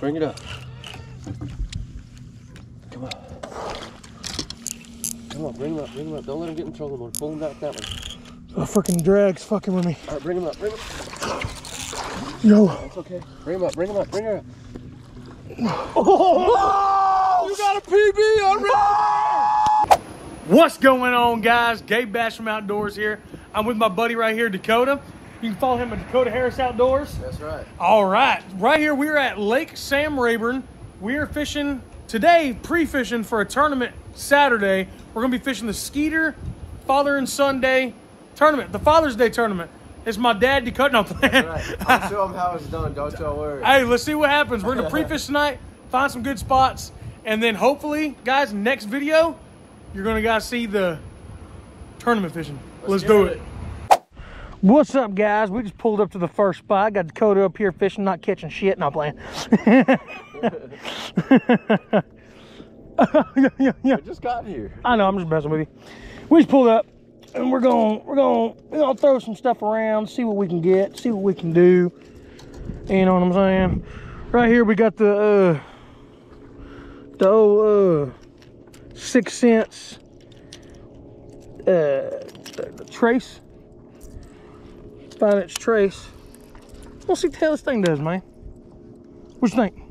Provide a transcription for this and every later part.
Bring it up. Come on. Come on, bring him up, bring him up. Don't let him get in trouble more. Pull him back that way. The freaking drag's fucking with me. All right, bring him up, bring him up. Yo. That's okay. Bring him up, bring him up, bring her up. Oh! You got a PB on What's going on, guys? Gabe Basham Outdoors here. I'm with my buddy right here, Dakota. You can follow him at Dakota Harris Outdoors. That's right. All right, right here we're at Lake Sam Rayburn. We are fishing today, pre-fishing for a tournament Saturday. We're gonna be fishing the Skeeter Father and Son Day tournament, the Father's Day tournament. It's my dad. No, playing. Right. I'll show him how it's done. Don't y'all worry. Hey, let's see what happens. We're gonna pre-fish tonight, find some good spots, and then hopefully, guys, next video, you're gonna guys see the tournament fishing. Let's, get do it. it. What's up, guys? We just pulled up to the first spot. Got Dakota up here fishing, not catching shit. Not playing. yeah, yeah, yeah. I just got here. I know. I'm just messing with you. We just pulled up, and we're going. We're going. We're gonna throw some stuff around, see what we can get, see what we can do. You know what I'm saying? Right here, we got the uh, the old uh, six cents uh, the, the trace, five inch trace. We'll see what the hell this thing does, man. What you think?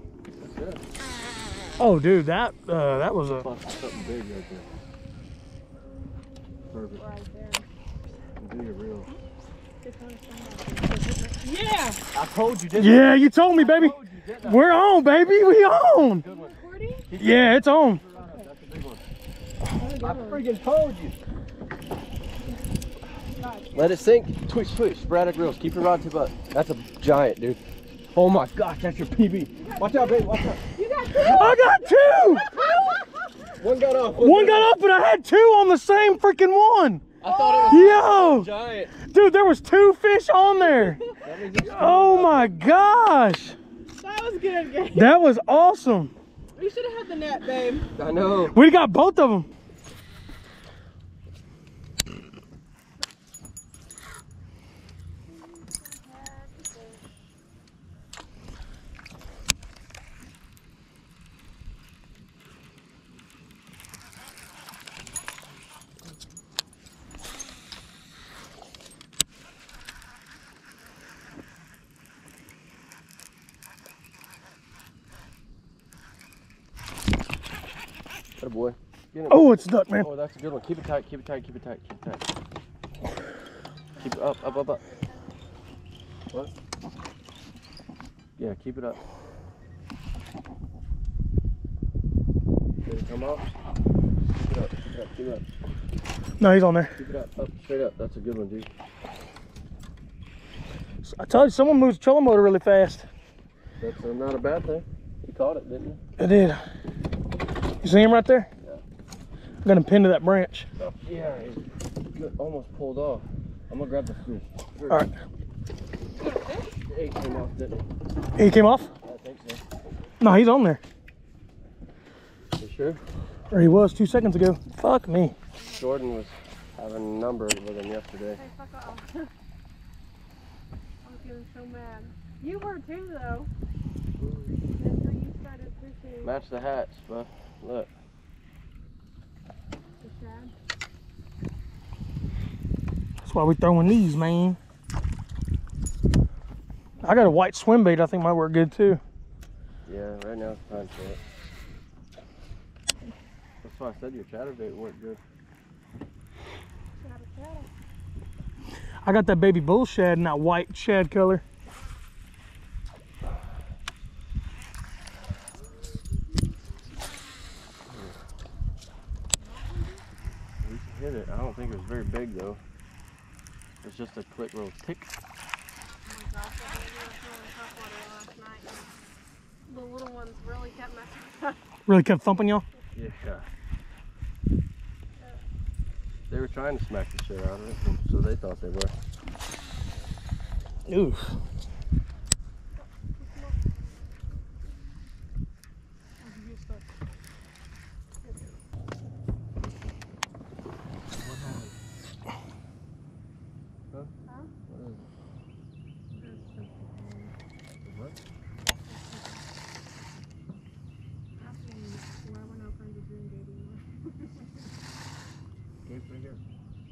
Oh, dude, that uh, that was a something big right there. Perfect. right there. Do your reel. Yeah. I told you, didn't yeah. You told me, baby. Told you. We're on, baby. We on. Good one. Recording? Yeah, it's on. That's a big one. I freaking told you. Let it sink. Twitch, twitch. Sporadic reels. Keep your rod tip up. That's a giant, dude. Oh my gosh, that's your PB. Watch out, babe. Watch out. You got two. I got two. One got off. One got up, but I had two on the same freaking one. I thought it was Yo, was giant. dude, there was two fish on there. That means it's Oh my gosh, That was good, Gabe. that was awesome. We should have had the net, babe. I know. We got both of them. Good boy. Get him. Oh, it's stuck, man. Oh, that's a good one. Keep it tight. Keep it tight. Keep it tight. Keep it tight. Keep it up, up, up, up. What? Yeah, keep it up. Did it come off? Keep it up. Keep it up. Keep it up. No, he's on there. Keep it up. Up, straight up. That's a good one, dude. I told you, someone moves the trolling motor really fast. That's uh, not a bad thing. You caught it, didn't you? I did. You see him right there? Yeah. I'm gonna pin to that branch. Yeah, he's good. almost pulled off. I'm gonna grab the fish. All right. It came off, didn't it? He came off? I think so. No, he's on there. You sure? Or he was two seconds ago. Fuck me. Jordan was having a number with him yesterday. Hey, fuck off. I was getting so mad. You were too, though. After you started fishing Match the hats, but look. the shad. That's why we throwing these, man. I got a white swim bait I think might work good too. Yeah, right now it's time for it. That's why I said your chatterbait worked good. I got that baby bull shad in that white shad color. We hit it. I don't think it was very big though. It's just a quick little tick. My gosh, I didn't even feel water last night. The little ones really kept messing up. Really kept thumping y'all. Yeah. They were trying to smack the shit out of it, so they thought they were. Oof.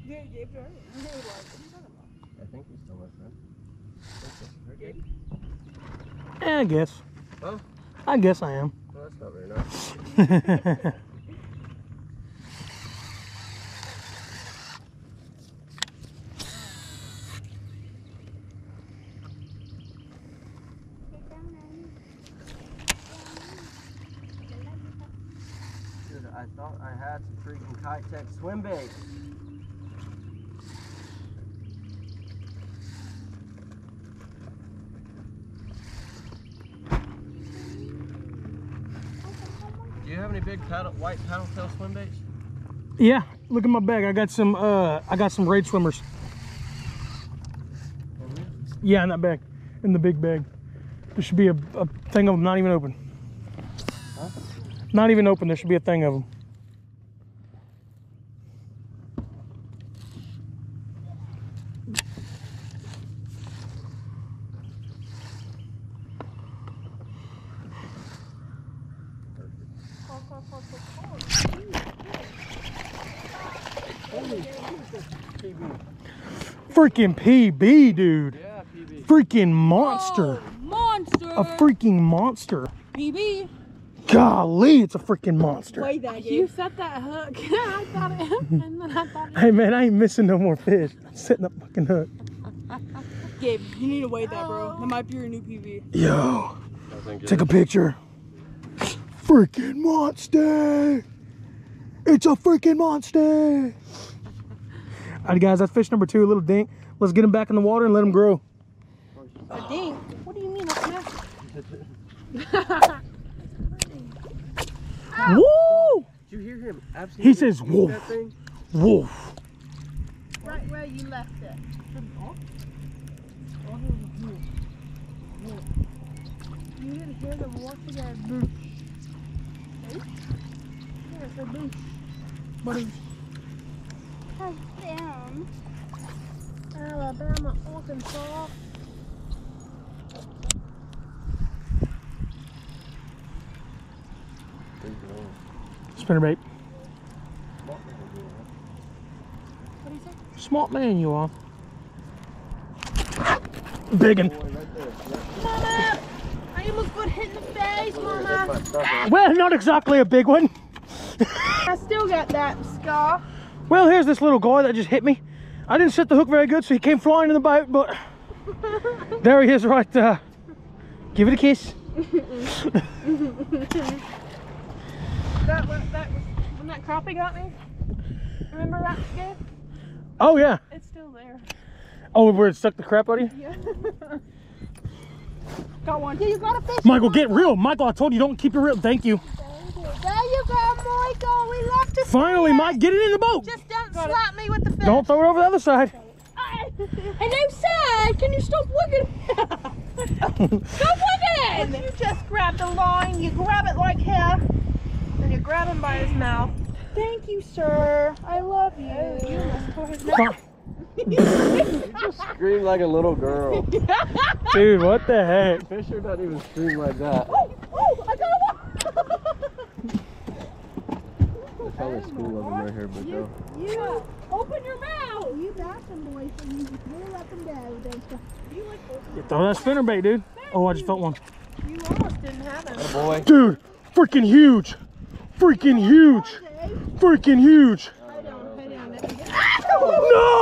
Gabe, Gabe, right? And they were like, what are you talking about? I think he's still my friend. I think so. Right, Gabe? Eh, I guess. Huh? I guess I am. Well, that's not very nice. Dude, I thought I had some freaking Keitech swim bait. Do you have any big paddle, white paddle tail swim baits? yeah, look at my bag. I got some. Uh, I got some Rage Swimmers. Yeah, in that bag, in the big bag. There should be a, a thing of them, not even open. Huh? Not even open. There should be a thing of them. Freaking PB, dude. Yeah, PB. Freaking monster. Oh, monster! A freaking monster. PB. Golly, it's a freaking monster. Wait, that you set that hook. I thought it, and then I thought, Hey man, I ain't missing no more fish. I'm setting up fucking hook. Gabe, you need to wait that, bro. That might be your new PB. Yo, take a picture. Freaking monster. It's a freaking monster. All right, guys, that's fish number two, a little dink. Let's get him back in the water and let him grow. A dink? What do you mean? That's Woo! Did you hear him? Absolutely. He says, eat "Wolf." Wolf. right where you left it. Oh. You didn't hear them walking at boosh. Boosh? Yeah, it's a boosh. Boosh. Touchdown. Alabama, Arkansas. Spinnerbait. What do you say? Smart man you are. Boy, right there. Mama! I almost got hit in the face, Mama! Well, not exactly a big one. I still got that scar. Well, here's this little guy that just hit me. I didn't set the hook very good, so he came flying in the boat, but there he is right there. Give it a kiss. That was, that was when that crappie got me. Remember that? Oh, yeah. It's still there. Oh, where it stuck the crap out of you? Yeah. got one. Yeah, you got a fish. Michael, get real. Michael, I told you don't keep it real. Thank you. There you go, Michael. We love to Finally, it. Mike, get it in the boat. Just don't slap me with the fish. Don't throw it over the other side. Hello, sir. Can you stop looking? stop looking. You just grab the line. You grab it like here, and you grab him by his mouth. Thank you, sir. I love you. You must pour his mouth. Scream like a little girl. Dude, what the heck? Fisher doesn't even scream like that. Oh, oh, I got one. There's probably a school of them right here, but no. You open your mouth. You got them, boys. So you just will let them go. Don't you? You throw that spinnerbait, dude. Oh, I just felt one. You almost didn't have him. Oh boy. Dude, freaking huge. Freaking huge. Freaking huge. Hold on, hold on. Let me get No!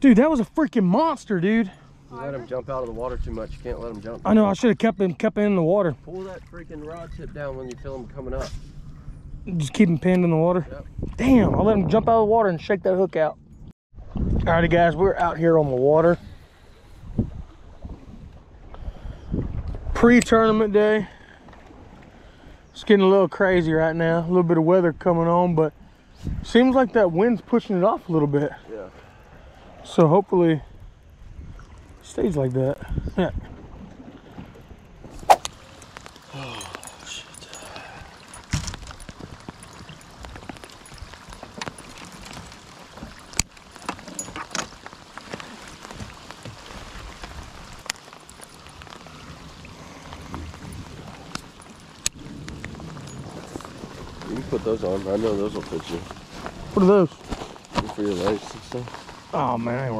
Dude, that was a freaking monster, dude. You let him jump out of the water too much. You can't let him jump. I know, I should have kept him kept him in the water. Pull that freaking rod tip down when you feel him coming up. Just keep him pinned in the water. Yep. Damn, I'll let him jump out of the water and shake that hook out. Alrighty guys, we're out here on the water. Pre-tournament day. It's getting a little crazy right now. A little bit of weather coming on, but seems like that wind's pushing it off a little bit. Yeah. So hopefully it stays like that. Yeah. You can put those on. I know those will fit you. What are those? They're for your lights and stuff. Oh man, I ain't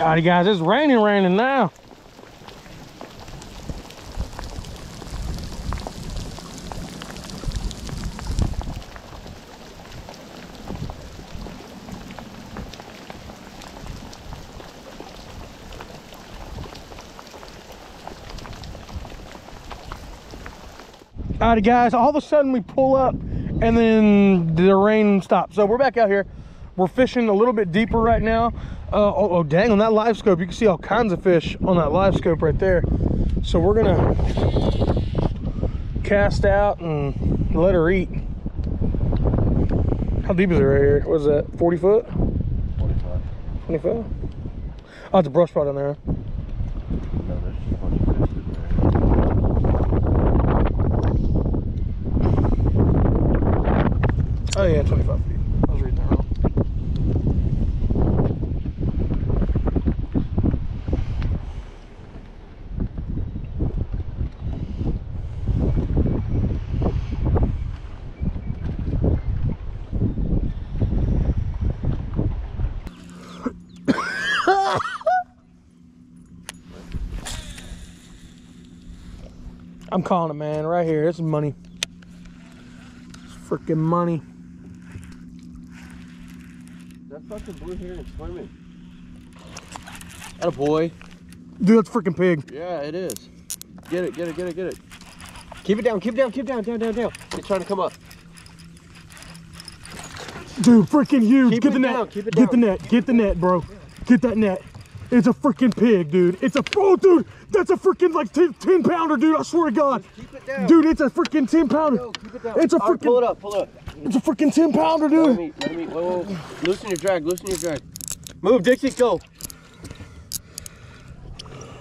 Alrighty guys, it's raining, raining now. Alrighty guys, all of a sudden we pull up and then the rain stops. So we're back out here. We're fishing a little bit deeper right now. Uh, oh, oh, dang, on that LiveScope, you can see all kinds of fish on that LiveScope right there. So we're gonna cast out and let her eat. How deep is it right here? What is that, 40 foot? 45. 25? Oh, it's a brush spot in there. No, there's a bunch of fish sitting there. Oh yeah, 25 feet. I was reading that wrong. I'm calling it, man. Right here. This is money. It's freaking money. That fucking blue heron swimming. That a boy. Dude, that's freaking pig. Yeah, it is. Get it, get it, get it, get it. Keep it down, keep it down, keep it down, down, down, down. It's trying to come up. Dude, freaking huge. Keep get it the net. down, keep it Get the net. Get the net, bro. Get that net. It's a freaking pig, dude. It's a oh, dude. That's a freaking like 10, 10 pounder, dude. I swear to God, Keep it down. dude. It's a freaking ten pounder. Yo, keep it. It's a All right, pull it up, pull it up. It's a freaking ten pounder, dude. Let me, let me, whoa, whoa. Loosen your drag, loosen your drag. Move, Dixie, go.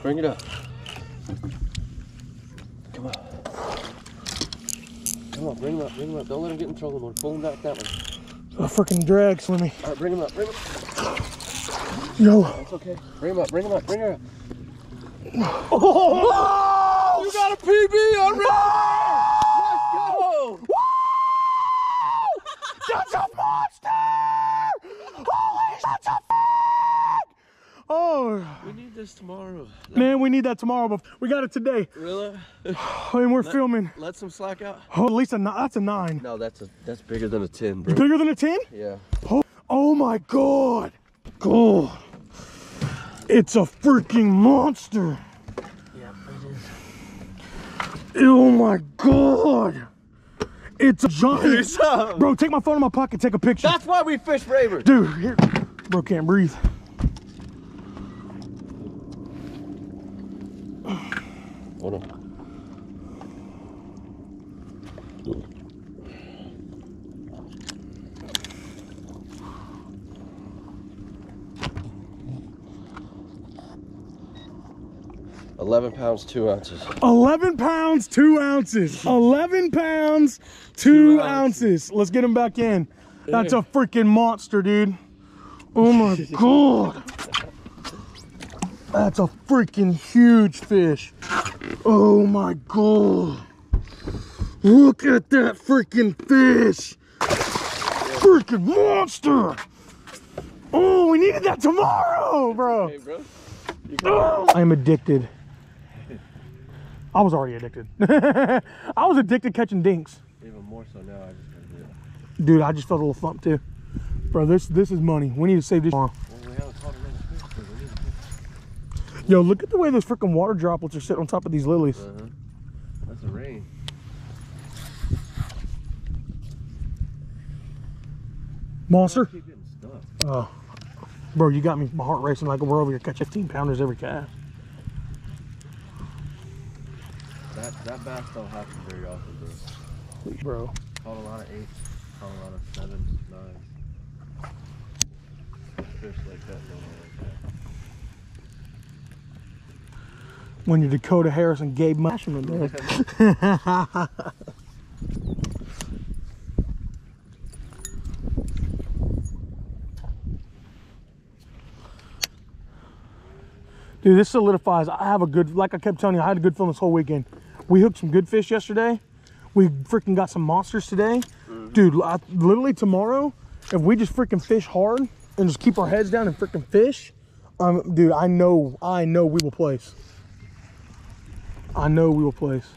Bring it up. Come on. Come on, bring him up, bring him up. Don't let him get in trouble mode. Pull him back that way. A freaking drag Slimmy. All right, bring him up, bring him up. Yo. That's okay. Bring him up, bring him up, bring her up. Oh, You got a PB on Let's go! That's a monster! Holy, that's a Oh, We need this tomorrow. man, we need that tomorrow, but we got it today. Really? And we're filming. Let some slack out. Oh, at least a ni- that's a nine. No, that's a that's bigger than a tin, bro. Bigger than a 10? Yeah. Oh, oh my god. God. It's a freaking monster. Yeah, it is. Oh my god. It's a giant. Bro, take my phone in my pocket, take a picture. That's why we fish Rayburn. Dude, here. Bro, can't breathe. 11 pounds, 2 ounces. 11 pounds, 2 ounces. 11 pounds, 2, two ounces. ounces. Let's get him back in. That's a freaking monster, dude. Oh my God. That's a freaking huge fish. Oh my God. Look at that freaking fish. Freaking monster. Oh, we needed that tomorrow, bro. Hey, bro. Oh, I'm addicted. I was already addicted. I was addicted catching dinks. Even more so now. I just gotta do it. Dude, I just felt a little thump too. Bro, this this is money. We need to save this. Well, we haven't caught another fish, so we need to Yo, look at the way those freaking water droplets are sitting on top of these lilies. Uh-huh. That's a rain. Monster. Keep getting stuck. Oh, bro, you got me. My heart racing like we're over here catch 15 pounders every cast. That that bass don't happen very often, bro. Bro, Caught a lot of eights, caught a lot of sevens, nines. Fish like that, no more like that. when you're Dakota Harrison, Gabe Masherman, man. Dude, this solidifies. I have a good, like I kept telling you, I had a good feeling this whole weekend. We hooked some good fish yesterday. We freaking got some monsters today. Mm -hmm. Dude, I, literally tomorrow, if we just freaking fish hard and just keep our heads down and freaking fish, um, dude, I know, I know we will place. I know we will place.